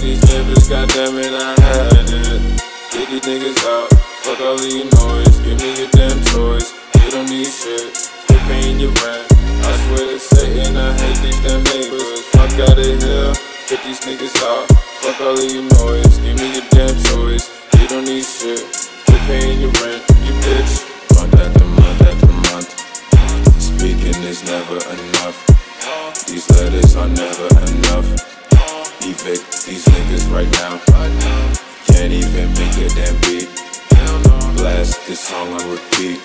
these niggas, goddamn it, I had it. Get these niggas out, fuck all of your noise. Give me your damn toys, you don't need shit. Quit paying your rent. I swear to Satan, I hate these damn neighbors. Fuck out of here, get these niggas out. Fuck all of your noise, give me your damn toys. You don't need shit. Quit paying your rent, you bitch. Month after month after month. Speaking is never enough. These letters are never right now. Can't even make a damn beat. Blast this song on repeat.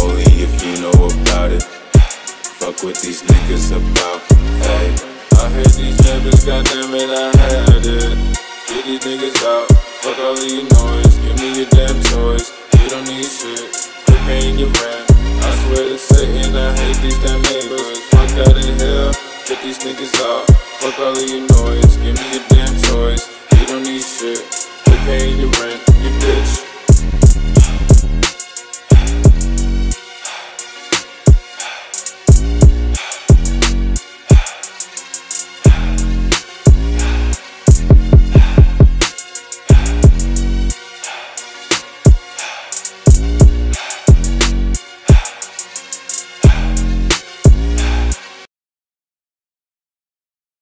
Only if you know about it. Fuck what these niggas about. Hey, I hate these niggas, goddamn it, I had it. Get these niggas out. Fuck all of your noise. Give me your damn toys. You don't need shit. Quit paying your rent. I swear to Satan, I hate these damn neighbors. Fuck out of here. Get these niggas out. Fuck all of your noise. Give me your damn